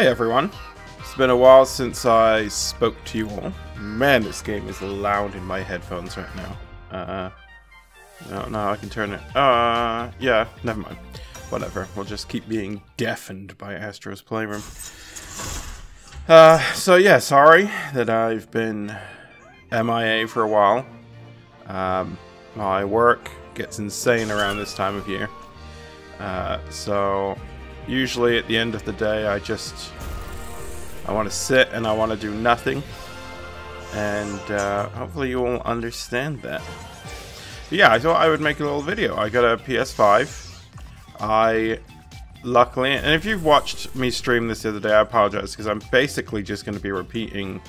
Hey everyone, it's been a while since I spoke to you all. Man, this game is loud in my headphones right now. Uh, no, no, I can turn it. Uh, yeah, never mind. Whatever, we'll just keep being deafened by Astro's Playroom. Uh, so yeah, sorry that I've been MIA for a while. Um, my work gets insane around this time of year. Uh, so usually at the end of the day I just I want to sit and I want to do nothing. And uh, hopefully you all understand that. But yeah I thought I would make a little video. I got a PS5 I luckily and if you've watched me stream this the other day I apologize because I'm basically just going to be repeating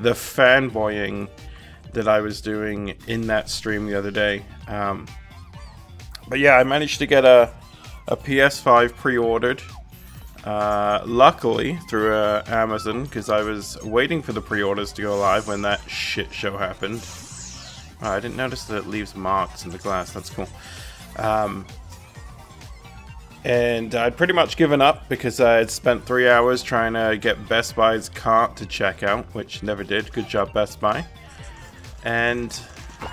the fanboying that I was doing in that stream the other day. Um, but yeah I managed to get a a PS5 pre-ordered. Uh, luckily through uh, Amazon because I was waiting for the pre-orders to go live when that shit show happened. Oh, I didn't notice that it leaves marks in the glass. That's cool. Um, and I'd pretty much given up because I had spent three hours trying to get Best Buy's cart to check out, which never did. Good job, Best Buy. And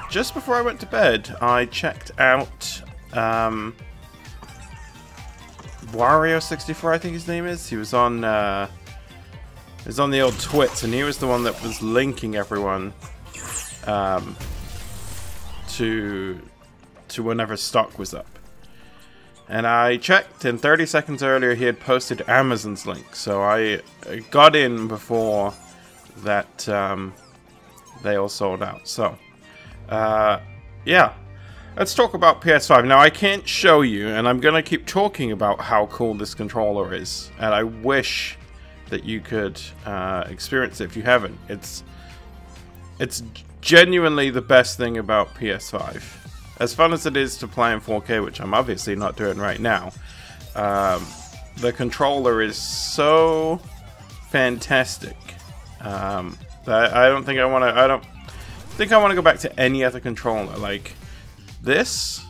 just before I went to bed, I checked out um, Wario64, I think his name is. He was on, uh, he was on the old Twits, and he was the one that was linking everyone um, to to whenever stock was up. And I checked, and 30 seconds earlier he had posted Amazon's link, so I got in before that um, they all sold out. So, uh, yeah, Let's talk about PS5. Now, I can't show you, and I'm going to keep talking about how cool this controller is. And I wish that you could uh, experience it if you haven't. It's it's genuinely the best thing about PS5. As fun as it is to play in 4K, which I'm obviously not doing right now, um, the controller is so fantastic um, that I don't think I want to. I don't think I want to go back to any other controller. Like this,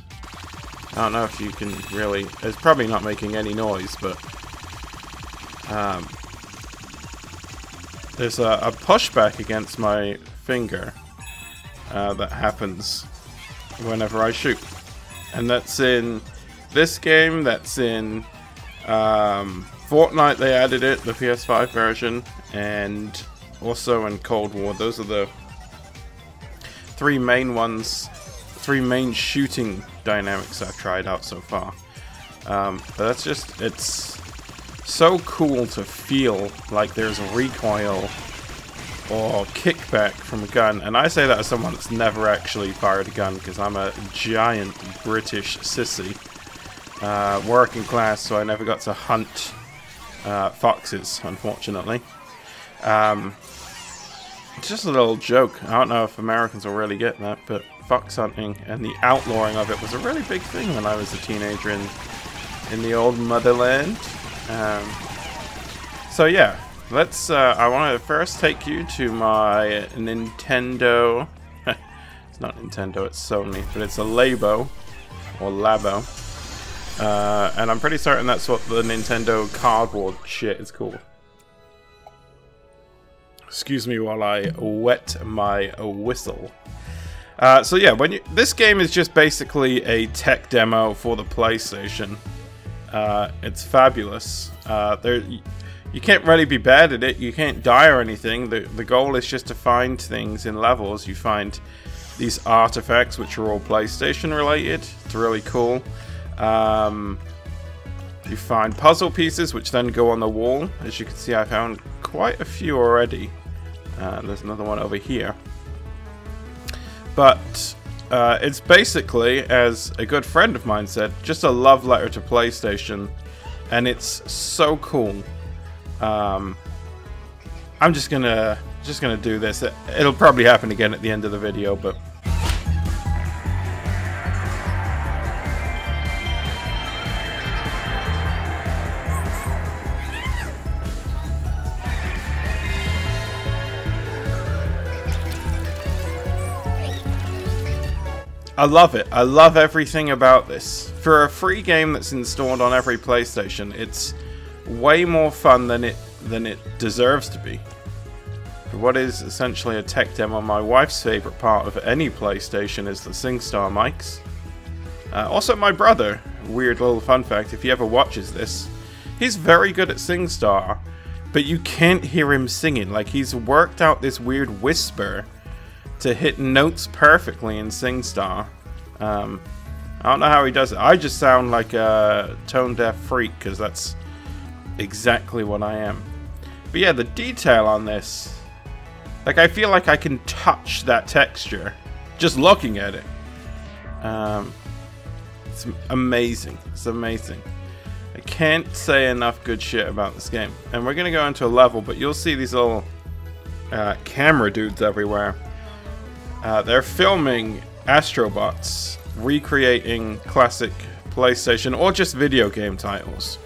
I don't know if you can really, it's probably not making any noise, but um, there's a, a pushback against my finger uh, that happens whenever I shoot. And that's in this game, that's in um, Fortnite, they added it, the PS5 version, and also in Cold War. Those are the three main ones three main shooting dynamics I've tried out so far. Um, but that's just, it's so cool to feel like there's a recoil or kickback from a gun. And I say that as someone that's never actually fired a gun because I'm a giant British sissy. Uh, working class, so I never got to hunt uh, foxes, unfortunately. Um, it's just a little joke. I don't know if Americans will really get that, but fox hunting and the outlawing of it was a really big thing when I was a teenager in in the old motherland. Um, so yeah, let's. Uh, I want to first take you to my Nintendo. it's not Nintendo, it's Sony, but it's a Labo or Labo. Uh, and I'm pretty certain that's what the Nintendo cardboard shit is called. Excuse me while I wet my whistle. Uh, so yeah, when you, this game is just basically a tech demo for the PlayStation. Uh, it's fabulous. Uh, there, you can't really be bad at it. You can't die or anything. The the goal is just to find things in levels. You find these artifacts, which are all PlayStation related. It's really cool. Um, you find puzzle pieces, which then go on the wall. As you can see, I found quite a few already. Uh, there's another one over here. But uh, it's basically, as a good friend of mine said, just a love letter to PlayStation, and it's so cool. Um, I'm just gonna just gonna do this. It'll probably happen again at the end of the video, but I love it. I love everything about this. For a free game that's installed on every PlayStation, it's way more fun than it than it deserves to be. For what is essentially a tech demo, my wife's favorite part of any PlayStation is the SingStar mics. Uh, also, my brother, weird little fun fact, if he ever watches this, he's very good at SingStar, but you can't hear him singing. Like, he's worked out this weird whisper to hit notes perfectly in SingStar. Um, I don't know how he does it. I just sound like a tone deaf freak because that's exactly what I am. But yeah, the detail on this, like I feel like I can touch that texture just looking at it. Um, it's amazing. It's amazing. I can't say enough good shit about this game. And we're gonna go into a level, but you'll see these little uh, camera dudes everywhere. Uh, they're filming Astrobots recreating classic PlayStation or just video game titles.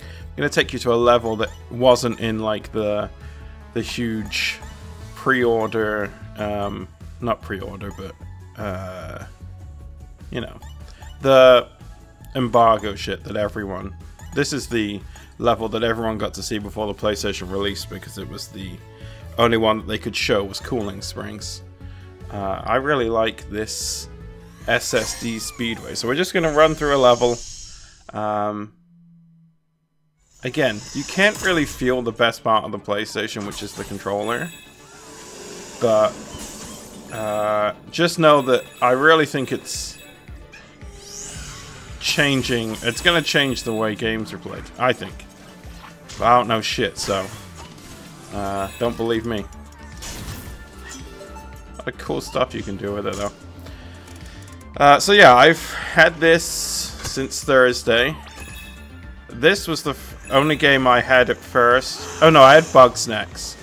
I'm gonna take you to a level that wasn't in like the the huge pre-order, um, not pre-order, but uh, you know, the embargo shit that everyone. This is the level that everyone got to see before the PlayStation release because it was the only one that they could show was Cooling Springs. Uh, I really like this SSD Speedway. So we're just going to run through a level. Um, again, you can't really feel the best part of the PlayStation, which is the controller. But uh, just know that I really think it's changing. It's going to change the way games are played, I think. But I don't know shit, so uh, don't believe me. A lot of cool stuff you can do with it, though. Uh, so yeah, I've had this since Thursday. This was the only game I had at first. Oh no, I had Bugsnax.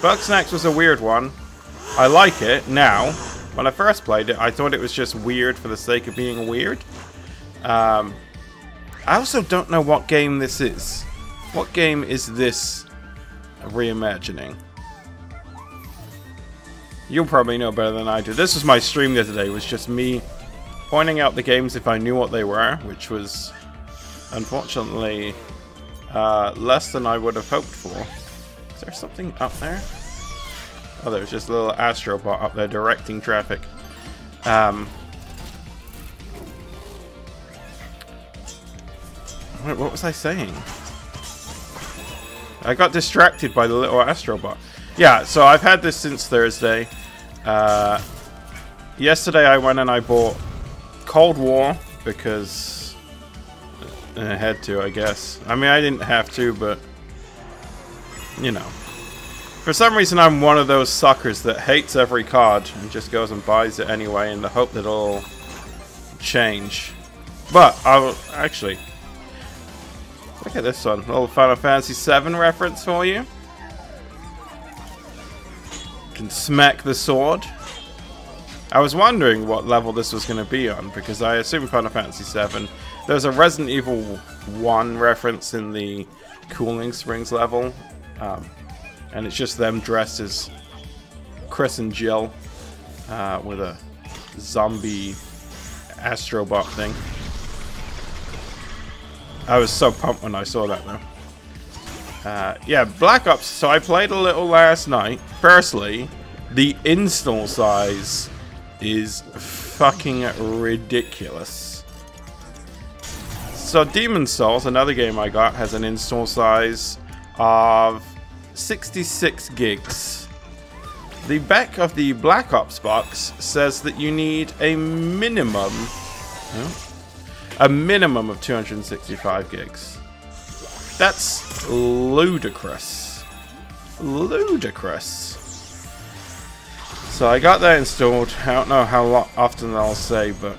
Bug Snacks was a weird one. I like it now. When I first played it, I thought it was just weird for the sake of being weird. Um, I also don't know what game this is. What game is this reimagining? You'll probably know better than I do. This was my stream the other day. It was just me pointing out the games if I knew what they were, which was unfortunately uh, less than I would have hoped for. Is there something up there? Oh, there's just a little astrobot up there directing traffic. Um, what was I saying? I got distracted by the little astrobot. Yeah, so I've had this since Thursday. Uh, yesterday I went and I bought Cold War because I had to, I guess. I mean, I didn't have to, but you know. For some reason, I'm one of those suckers that hates every card and just goes and buys it anyway in the hope that it'll change. But I'll actually look at this one, a little Final Fantasy VII reference for you. Can smack the sword. I was wondering what level this was going to be on, because I assume Final Fantasy VII. There's a Resident Evil 1 reference in the Cooling Springs level, um, and it's just them dressed as Chris and Jill uh, with a zombie astrobot thing. I was so pumped when I saw that though. Uh, yeah, Black Ops. So I played a little last night. Firstly, the install size is fucking ridiculous. So Demon's Souls, another game I got, has an install size of 66 gigs. The back of the Black Ops box says that you need a minimum, a minimum of 265 gigs. That's ludicrous. Ludicrous. So I got that installed. I don't know how often I'll say, but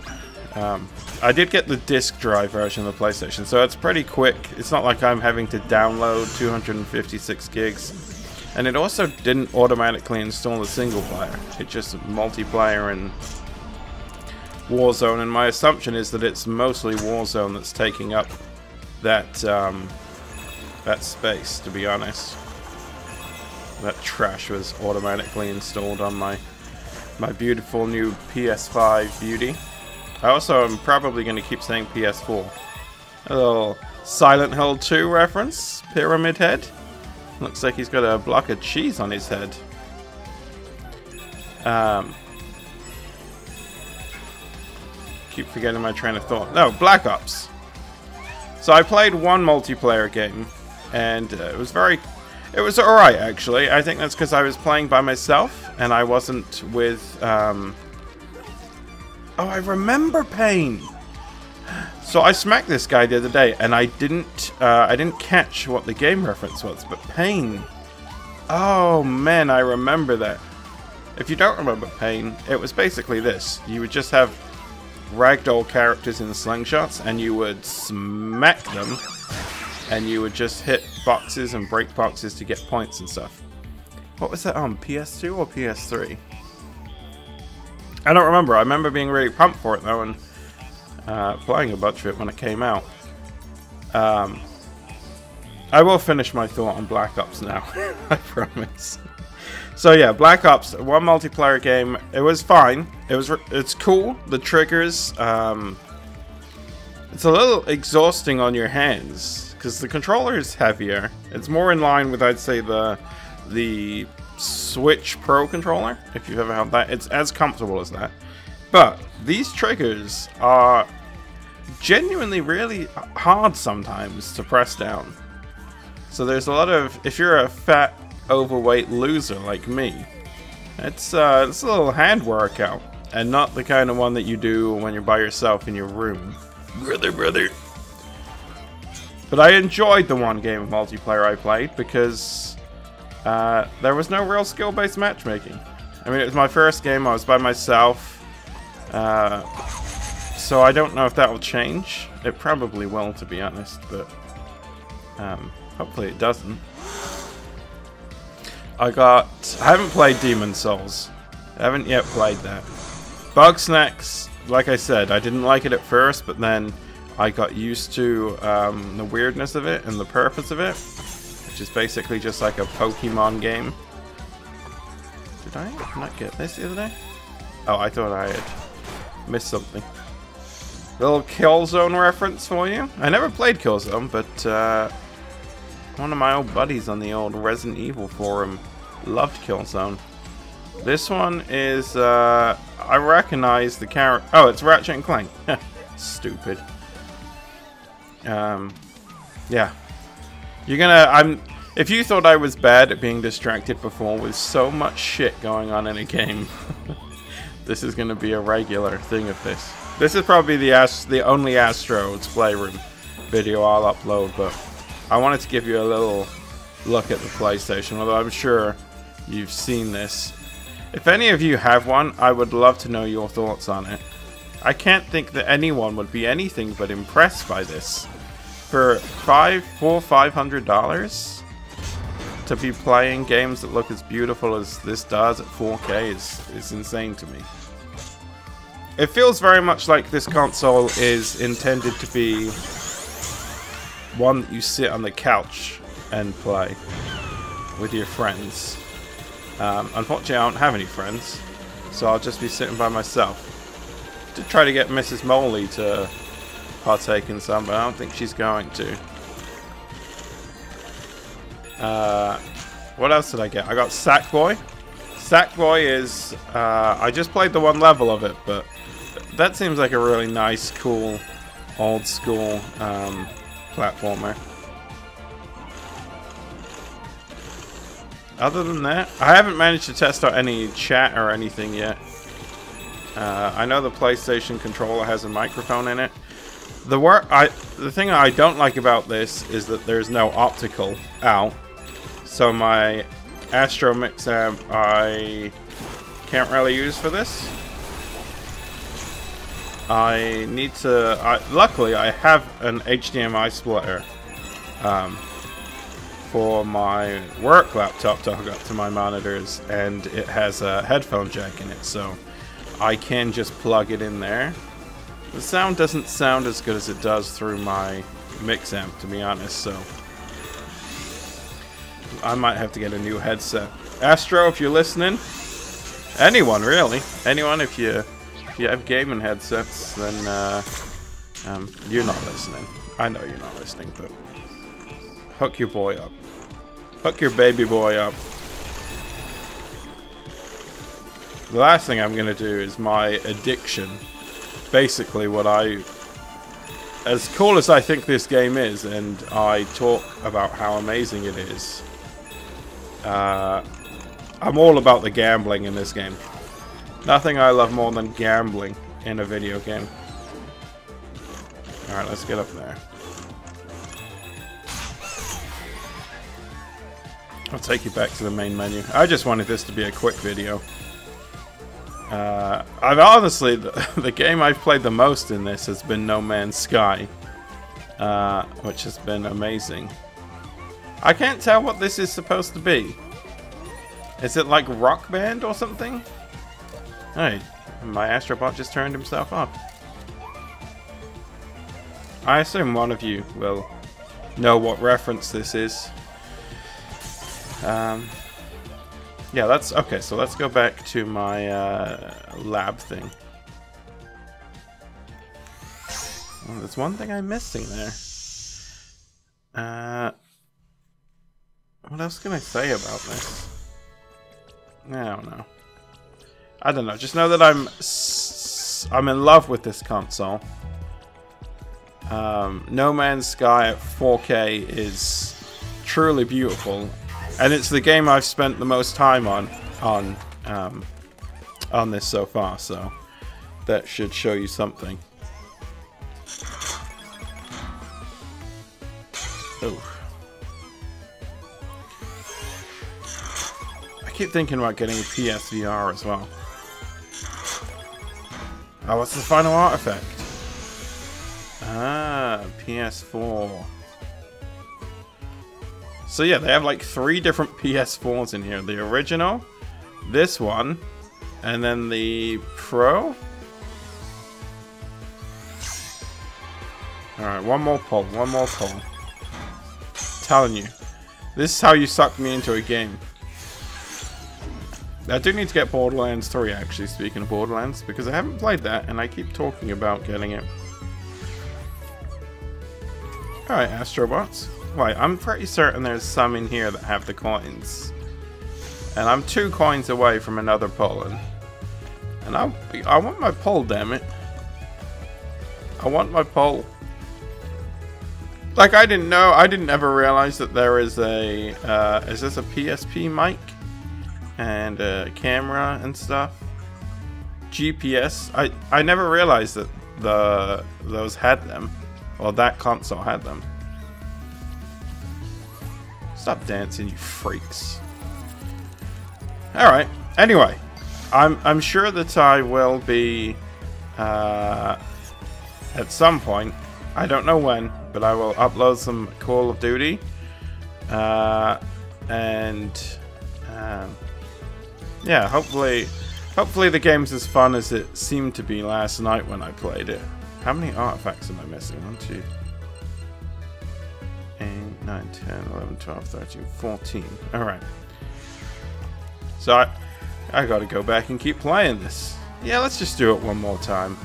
um, I did get the disk drive version of the PlayStation, so it's pretty quick. It's not like I'm having to download 256 gigs. And it also didn't automatically install the single player. It just multiplayer and Warzone, and my assumption is that it's mostly Warzone that's taking up that um, that space, to be honest. That trash was automatically installed on my my beautiful new PS5 beauty. I also am probably going to keep saying PS4. A little Silent Hill 2 reference. Pyramid Head. Looks like he's got a block of cheese on his head. Um, keep forgetting my train of thought. No, Black Ops. So I played one multiplayer game, and uh, it was very... It was alright, actually. I think that's because I was playing by myself, and I wasn't with... Um... Oh, I remember Pain! So I smacked this guy the other day, and I didn't, uh, I didn't catch what the game reference was, but Pain. Oh man, I remember that. If you don't remember Pain, it was basically this. You would just have ragdoll characters in slingshots, and you would smack them, and you would just hit boxes and break boxes to get points and stuff. What was that on, PS2 or PS3? I don't remember. I remember being really pumped for it though, and uh, playing a bunch of it when it came out. Um, I will finish my thought on Black Ops now, I promise. So yeah, Black Ops, one multiplayer game. It was fine. It was it's cool. The triggers, um, it's a little exhausting on your hands because the controller is heavier. It's more in line with I'd say the the Switch Pro controller, if you've ever had that. It's as comfortable as that. But these triggers are genuinely really hard sometimes to press down. So there's a lot of, if you're a fat, overweight loser like me, it's, uh, it's a little hand workout. And not the kind of one that you do when you're by yourself in your room. Brother, brother. But I enjoyed the one game of multiplayer I played because uh, there was no real skill-based matchmaking. I mean, it was my first game, I was by myself, uh, so I don't know if that will change. It probably will, to be honest, but um, hopefully it doesn't. I got... I haven't played Demon's Souls. I haven't yet played that. Bugsnax, like I said, I didn't like it at first, but then I got used to um, the weirdness of it and the purpose of it, which is basically just like a Pokemon game. Did I not get this the other day? Oh, I thought I had missed something. Little Killzone reference for you. I never played Killzone, but uh, one of my old buddies on the old Resident Evil forum loved Killzone. This one is, uh, I recognize the character. Oh, it's Ratchet and Clank. Stupid. Um, yeah. You're gonna, I'm, if you thought I was bad at being distracted before with so much shit going on in a game, this is to be a regular thing of this. This is probably the the only Astro's Playroom video I'll upload, but I wanted to give you a little look at the PlayStation, although I'm sure you've seen this. If any of you have one, I would love to know your thoughts on it. I can't think that anyone would be anything but impressed by this. For five, four, five hundred dollars to be playing games that look as beautiful as this does at 4K is, is insane to me. It feels very much like this console is intended to be one that you sit on the couch and play with your friends. Um, unfortunately, I don't have any friends, so I'll just be sitting by myself. To try to get Mrs. Moley to partake in some, but I don't think she's going to. Uh, what else did I get? I got Sackboy. Sackboy is... Uh, I just played the one level of it, but that seems like a really nice, cool, old school um, platformer. Other than that, I haven't managed to test out any chat or anything yet. Uh, I know the PlayStation controller has a microphone in it. The work, I, the thing I don't like about this is that there's no optical out. So my Astro Mix amp I can't really use for this. I need to. I, luckily, I have an HDMI splitter um, for my work laptop to hook up to my monitors, and it has a headphone jack in it, so I can just plug it in there. The sound doesn't sound as good as it does through my mix amp, to be honest, so I might have to get a new headset. Astro, if you're listening, anyone really, anyone if you if you have gaming headsets, then uh, um, you're not listening. I know you're not listening, but hook your boy up. Hook your baby boy up. The last thing I'm going to do is my addiction. Basically what I... As cool as I think this game is, and I talk about how amazing it is, uh, I'm all about the gambling in this game. Nothing I love more than gambling in a video game. Alright, let's get up there. I'll take you back to the main menu. I just wanted this to be a quick video. Uh, I've honestly, the, the, game I've played the most in this has been No Man's Sky, uh, which has been amazing. I can't tell what this is supposed to be. Is it like Rock Band or something? Hey, my Astrobot just turned himself off. I assume one of you will know what reference this is. Um, yeah, that's okay. So let's go back to my uh, lab thing. Oh, there's one thing I'm missing there. Uh, what else can I say about this? I don't know. I don't know. Just know that I'm I'm in love with this console. Um, no Man's Sky at 4K is truly beautiful, and it's the game I've spent the most time on on um, on this so far. So that should show you something. Oh. I keep thinking about getting a PSVR as well. Oh, what's the final artifact? Ah, PS4. So yeah, they have like three different PS4s in here. The original, this one, and then the Pro. Alright, one more pull, one more pull. telling you. This is how you suck me into a game. I do need to get Borderlands 3 actually, speaking of Borderlands, because I haven't played that and I keep talking about getting it. Alright, Astrobots. Right, I'm pretty certain there's some in here that have the coins. And I'm two coins away from another pull. And, I, I want my pull, damn it. I want my pull. Like, I didn't know, I didn't ever realize that there is a, uh, is this a PSP mic? And a camera and stuff? GPS? I, I never realized that the, those had them. Well, that console had them. Stop dancing, you freaks. Alright, anyway. I'm, I'm sure that I will be, uh, at some point, I don't know when, but I will upload some Call of Duty. Uh, and, um, yeah, hopefully, hopefully the game's as fun as it seemed to be last night when I played it. How many artifacts am I missing? One, two, 9, 10, 11, 12, 13, 14. Alright. So I, I gotta go back and keep playing this. Yeah, let's just do it one more time.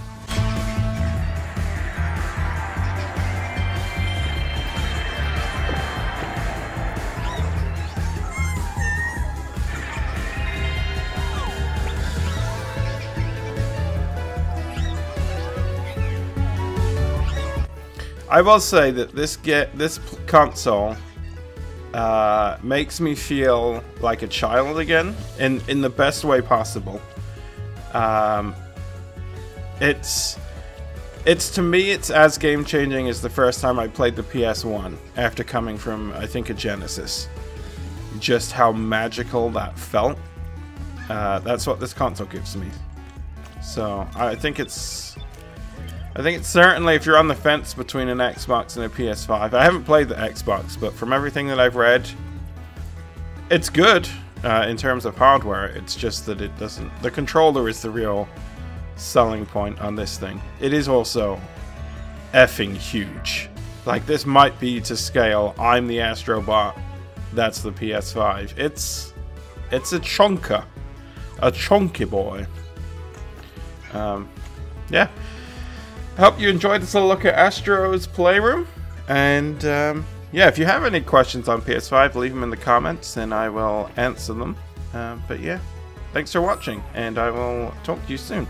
I will say that this get this console uh, makes me feel like a child again in in the best way possible. Um, it's it's to me it's as game changing as the first time I played the PS1 after coming from I think a Genesis. Just how magical that felt. Uh, that's what this console gives me. So I think it's I think it's certainly if you're on the fence between an Xbox and a PS5. I haven't played the Xbox, but from everything that I've read, it's good uh, in terms of hardware. It's just that it doesn't. The controller is the real selling point on this thing. It is also effing huge. Like this might be to scale. I'm the Astrobot. That's the PS5. It's it's a chunker, a chunky boy. Um, yeah. Hope you enjoyed this little look at Astro's Playroom. And um, yeah, if you have any questions on PS5, leave them in the comments and I will answer them. Uh, but yeah, thanks for watching, and I will talk to you soon.